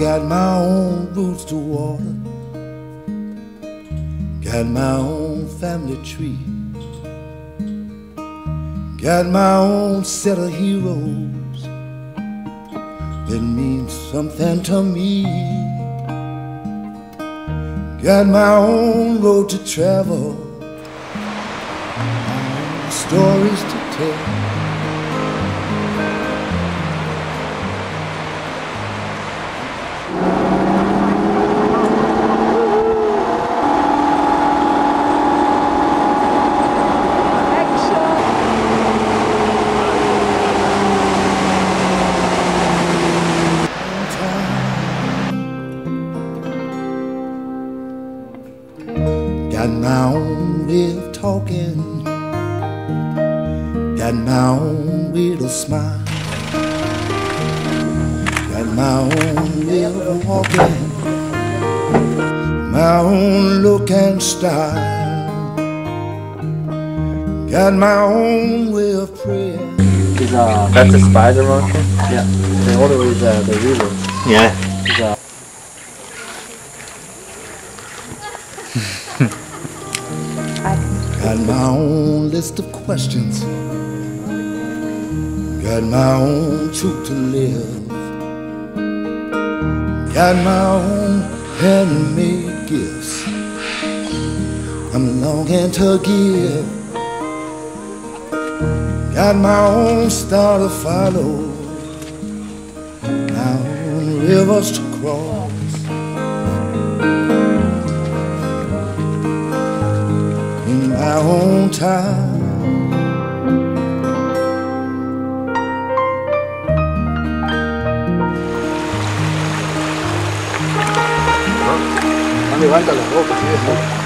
Got my own roots to water, got my own family tree, got my own set of heroes that mean something to me. Got my own road to travel, my own stories to tell. My own way of walking, my own look and style, got my own way of prayer. Is uh, That's a spider monkey? yeah, the other is uh, the river. Yeah. Is uh, Got my own list of questions. Got my own truth to live. Got my own handmade gifts. I'm longing to give. Got my own star to follow. My own rivers to cross. in my own time. levanta las ropas y eso.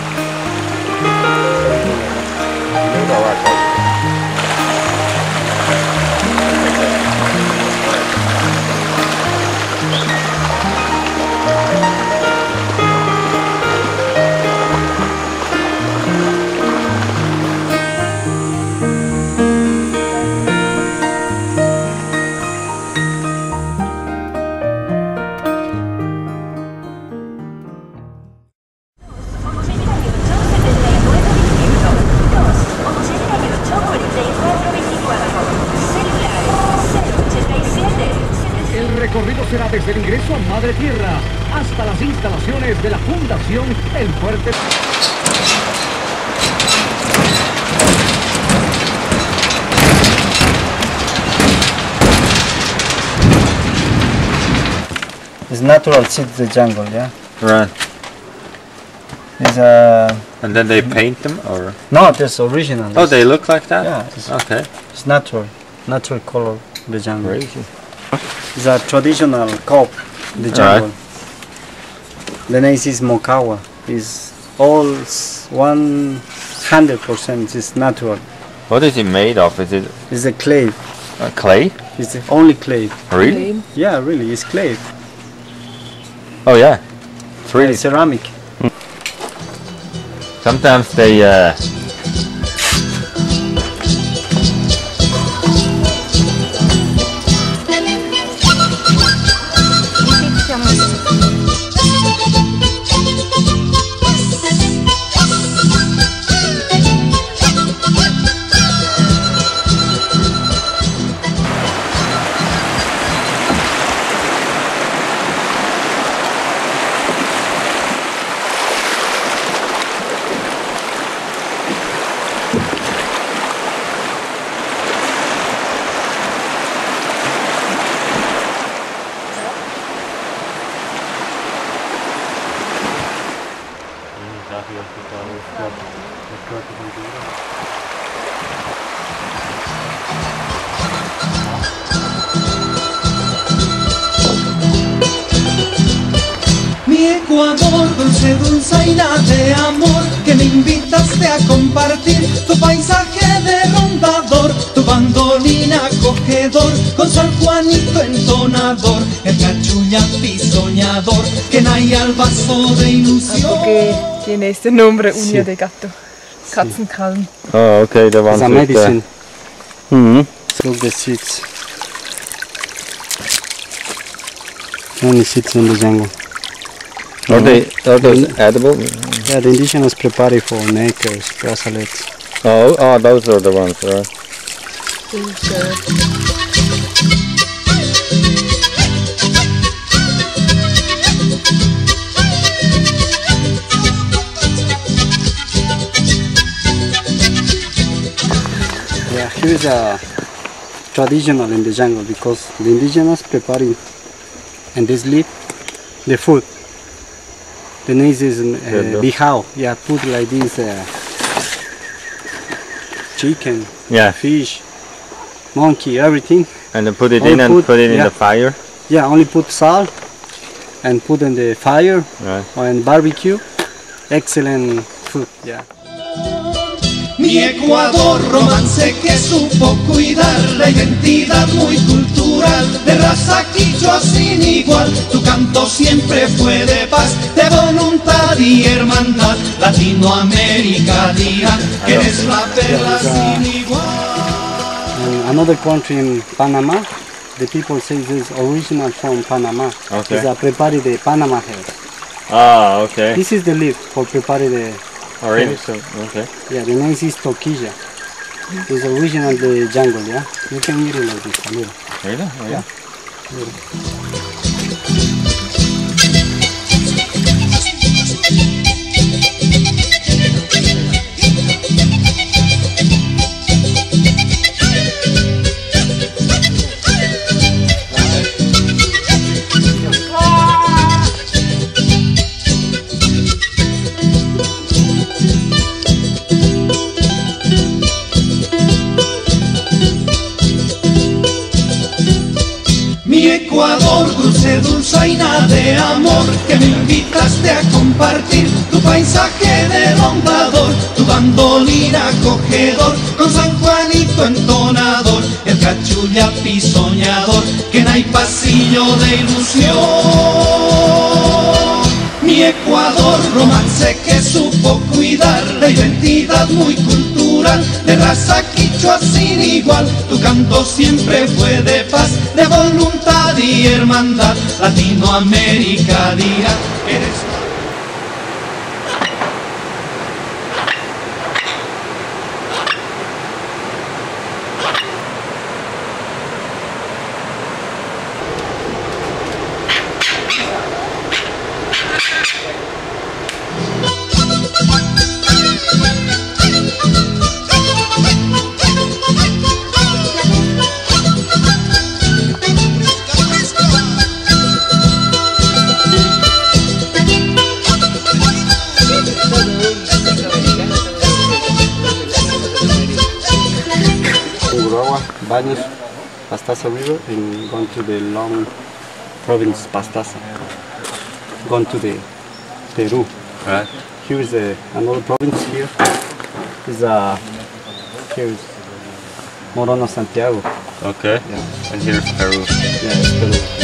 Será desde el ingreso a Madre Tierra hasta las instalaciones de la Fundación El Fuerte. It's natural seed the jungle, yeah. Right. It's uh And then they paint them or? no, that's original. Oh, they look like that? yeah, it's, Okay. it's natural, natural color the jungle. Crazy. It's a traditional cup, the Alright. jungle. The name is Mokawa. Is all one hundred percent is natural. What is it made of? Is it It's a clay. uh, clay? It's the only clay. Really? Yeah, really, it's clay. Oh yeah. It's really. It's ceramic. Sometimes they uh, Dulce dulzaina de amor, que me invitaste a compartir tu paisaje derrumbador, tu bandolina acogedor, con San Juanito entonador, el cachullapi soñador, que nae al vaso de ilusión. Porque tiene este nombre, uña Sí. de gato. Katzenkrallen. Oh, okay, the ones It's a with the- medicine. Mhm. Look the seeds. Only sits in the jungle. Are they are those mm-hmm. edible? Yeah, the indigenous prepare for necklaces, bracelets. Oh, oh, those are the ones, right? Yeah, here is a traditional in the jungle because the indigenous preparing and this leaf the food. The name is uh, bijao. Yeah, put like this uh, chicken, Yeah, fish, monkey, everything. and then put it All in and food, put it in the fire. Yeah, only put salt and put in the fire Right. in barbecue. Excellent food. Yeah. Mi Ecuador romance que supo cuidar la identidad muy cultural de raza quichua sin igual. Tu canto siempre fue de paz, de voluntad y hermandad. Latinoamérica dirá que eres la perla sin igual. And another country in Panama, the people say this is original from Panama. Okay. It's a prepare the Panama hair. Ah, okay. This is the leaf for prepare the Already, so okay. yeah the name is toquilla. It's original the jungle, yeah. You can eat it like this a little. Really? Oh, yeah. Mi dulzaina de amor, que me invitaste a compartir tu paisaje de rondador, tu bandolina acogedor, con San Juanito entonador, el cachullapi soñador, que no hay pasillo de ilusión. Mi Ecuador, romance que supo cuidar la identidad muy cultural de raza quichua sin igual. Tu canto siempre fue de paz, de voluntad y hermandad. Latinoamérica dirá, eres Baños, Pastaza River and gone to the long province Pastaza. Gone to the Peru. Right. Here is a, another province here. Is a uh, here is Morona Santiago. Okay. Yeah. And here's Peru. Yeah, it's Peru.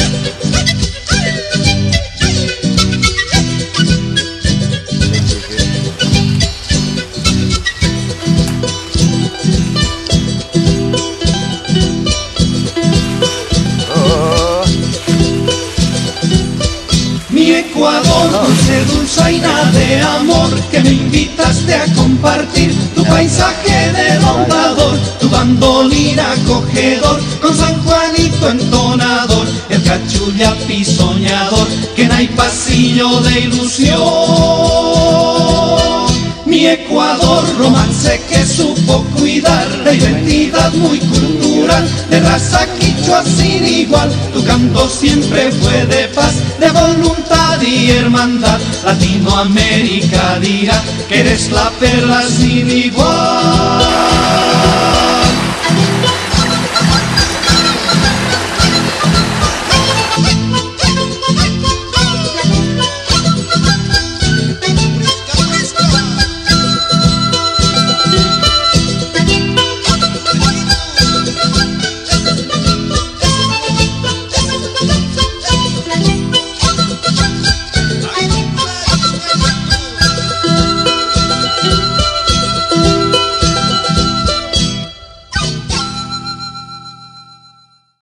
Ecuador, dulce dulzaina de amor, que me invitaste a compartir tu paisaje de rondador, tu bandolina acogedor, con San Juanito entonador, el cachullapi soñador, que no hay pasillo de ilusión. Mi Ecuador, romance que supo cuidar la identidad muy cultural de raza quichua sin igual. Tu canto siempre fue de paz, de voluntad y hermandad. Latinoamérica dirá que eres la perla sin igual.